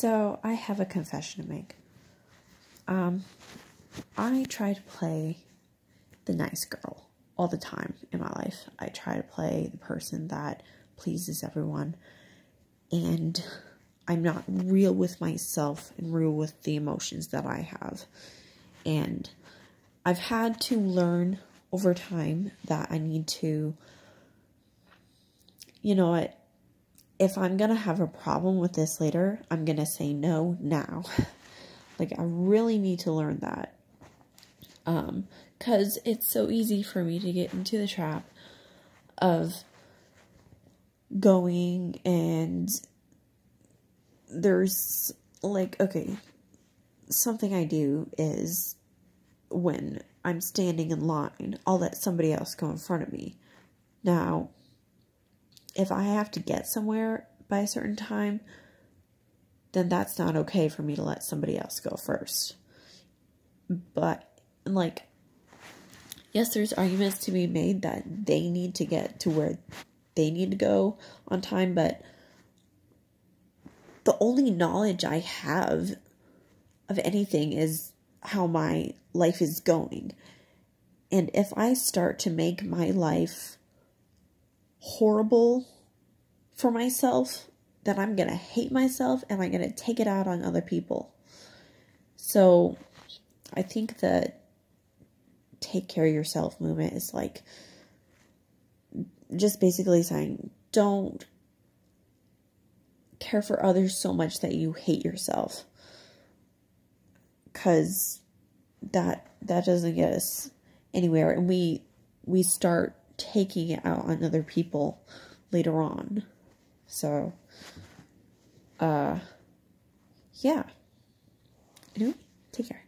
So I have a confession to make. Um, I try to play the nice girl all the time in my life. I try to play the person that pleases everyone, and I'm not real with myself and real with the emotions that I have. And I've had to learn over time that I need to, you know what, if I'm going to have a problem with this later, I'm going to say no now. like, I really need to learn that. Um, because it's so easy for me to get into the trap of going and there's like, okay, something I do is when I'm standing in line, I'll let somebody else go in front of me. Now, if I have to get somewhere by a certain time, then that's not okay for me to let somebody else go first. But, like, yes, there's arguments to be made that they need to get to where they need to go on time, but the only knowledge I have of anything is how my life is going. And if I start to make my life horrible for myself, that I'm going to hate myself and I'm going to take it out on other people. So I think that take care of yourself movement is like just basically saying don't care for others so much that you hate yourself cuz that that doesn't get us anywhere and we we start taking it out on other people later on. So, uh, yeah. Anyway, take care.